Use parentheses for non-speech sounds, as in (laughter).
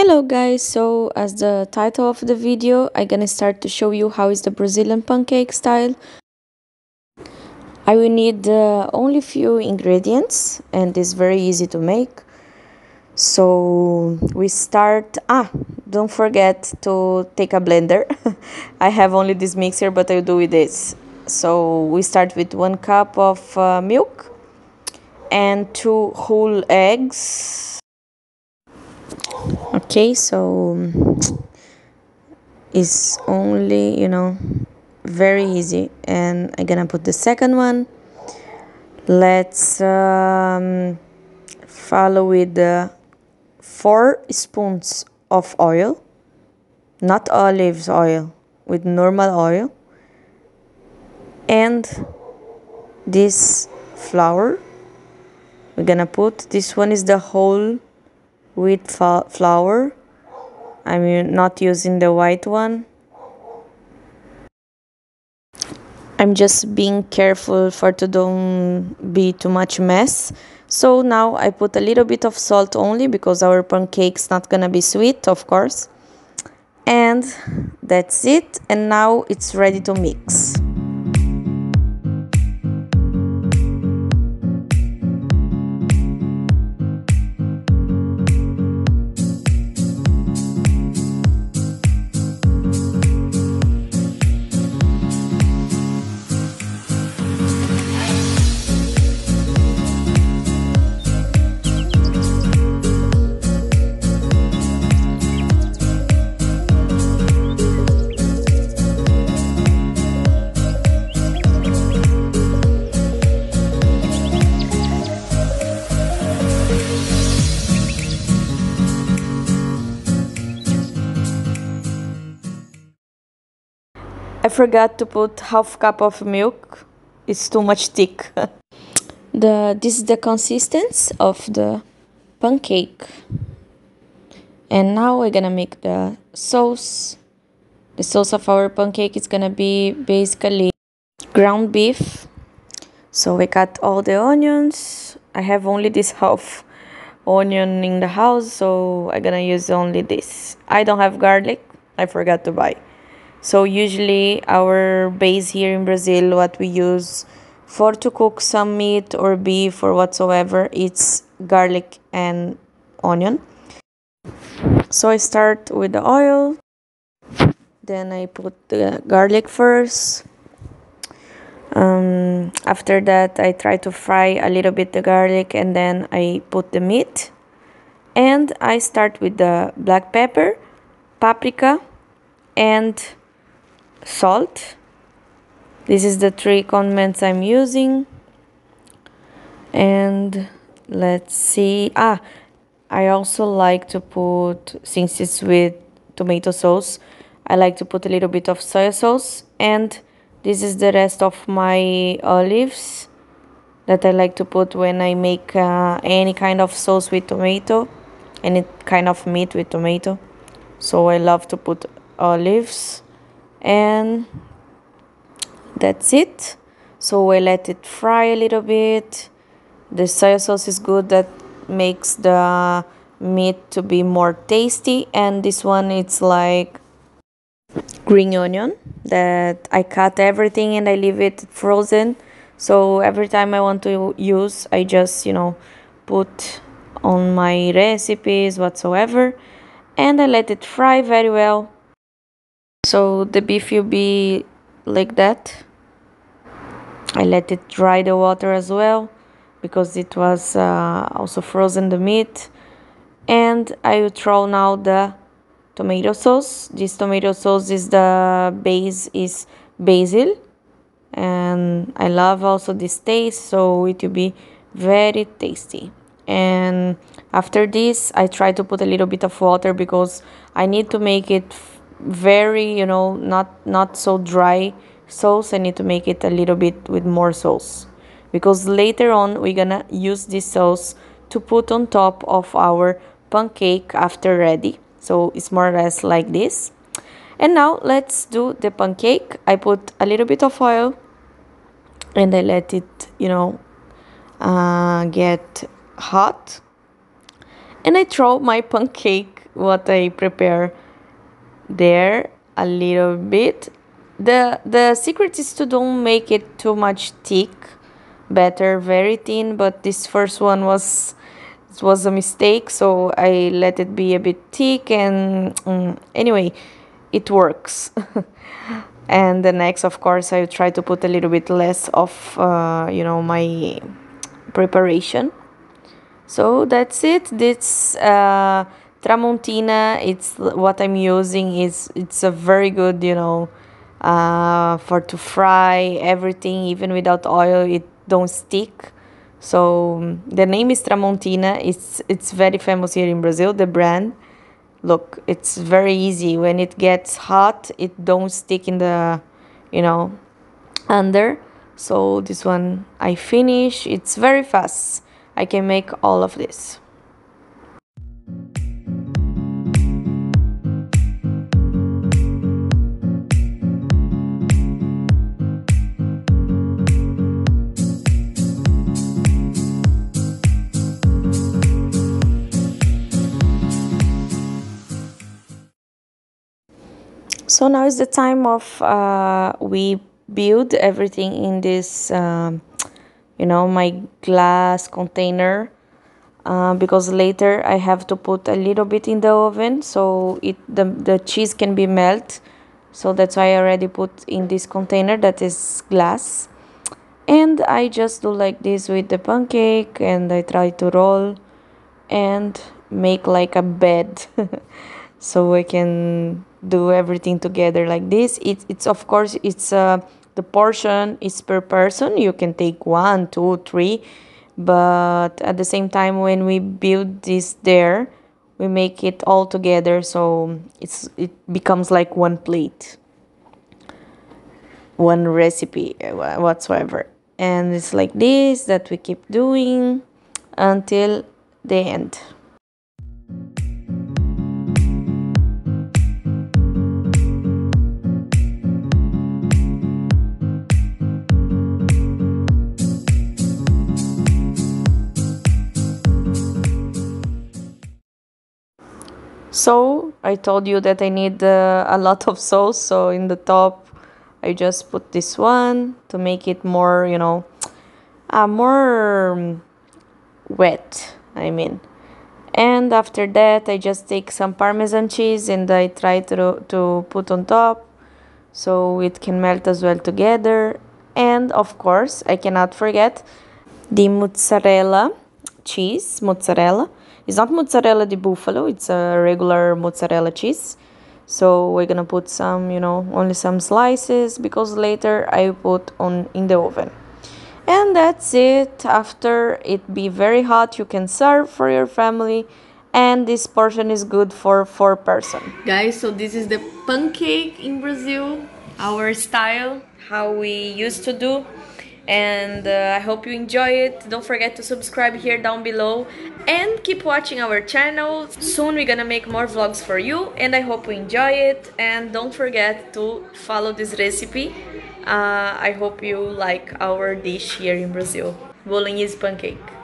Hello guys, so as the title of the video, I'm gonna start to show you how is the Brazilian pancake style. I will need uh, only few ingredients and it's very easy to make. So we start, ah, don't forget to take a blender. (laughs) I have only this mixer but I'll do with this. So we start with one cup of uh, milk and two whole eggs okay so it's only you know very easy. And I'm gonna put the second one. Let's um, follow with the four spoons of oil. Not olives oil with normal oil. And this flour. We're gonna put this one is the whole wheat flour. I'm not using the white one. I'm just being careful for to don't be too much mess. So now I put a little bit of salt only because our pancake's not gonna be sweet of course. And that's it. And now it's ready to mix forgot to put half cup of milk. It's too much thick. (laughs) the this is the consistency of the pancake. And now we're gonna make the sauce. The sauce of our pancake is gonna be basically ground beef. So we cut all the onions. I have only this half onion in the house, so I'm gonna use only this. I don't have garlic. I forgot to buy. So usually our base here in Brazil, what we use for to cook some meat or beef or whatsoever, it's garlic and onion. So I start with the oil, then I put the garlic first. Um, after that, I try to fry a little bit the garlic and then I put the meat. And I start with the black pepper, paprika, and salt. This is the three condiments I'm using. And let's see. Ah I also like to put since it's with tomato sauce I like to put a little bit of soy sauce. And this is the rest of my olives that I like to put when I make uh, any kind of sauce with tomato any kind of meat with tomato. So I love to put olives and that's it. So I let it fry a little bit. The soy sauce is good. That makes the meat to be more tasty. And this one it's like green onion that I cut everything and I leave it frozen. So every time I want to use I just you know put on my recipes whatsoever. And I let it fry very well so the beef will be like that. I let it dry the water as well because it was uh, also frozen the meat. And I will throw now the tomato sauce. This tomato sauce is the base is basil. And I love also this taste so it will be very tasty. And after this I try to put a little bit of water because I need to make it very you know not not so dry sauce. I need to make it a little bit with more sauce. Because later on we're gonna use this sauce to put on top of our pancake after ready. So it's more or less like this. And now let's do the pancake. I put a little bit of oil and I let it you know uh, get hot. And I throw my (laughs) pancake what I prepare there a little bit. The the secret is to don't make it too much thick. Better very thin, but this first one was was a mistake, so I let it be a bit thick and um, anyway, it works. (laughs) and the next of course I try to put a little bit less of uh, you know my preparation so that's it this uh, tramontina it's what i'm using is it's a very good you know uh, for to fry everything even without oil it don't stick. So the name is tramontina. It's it's very famous here in brazil the brand. Look it's very easy. When it gets hot it don't stick in the you know under. So this one i finish. It's very fast. I can make all of this. So now is the time of uh, we build everything in this um, you know my glass container. Uh, because later I have to put a little bit in the oven so it the, the cheese can be melt. So that's why I already put in this container that is glass. And I just do like this with the pancake and I try to roll and make like a bed. (laughs) So I can do everything together like this. It, it's of course it's uh, the portion is per person. You can take one two three. But at the same time when we build this there we make it all together. So it's it becomes like one plate. One recipe whatsoever. And it's like this that we keep doing until the end so I told you that I need uh, a lot of sauce so in the top I just put this one to make it more you know uh, more um, wet I mean. And after that I just take some parmesan cheese and I try to, to put on top so it can melt as well together. And of course I cannot forget the mozzarella cheese mozzarella it's not mozzarella di buffalo, it's a regular mozzarella cheese. So we're gonna put some, you know, only some slices because later I put on in the oven. And that's it. After it be very hot, you can serve for your family and this portion is good for four person. Guys, so this is the pancake in Brazil, our style, how we used to do and uh, I hope you enjoy it. Don't forget to subscribe here down below and keep watching our channel. Soon we're gonna make more vlogs for you and I hope you enjoy it and don't forget to follow this recipe. Uh, I hope you like our dish here in Brazil, bolognese pancake.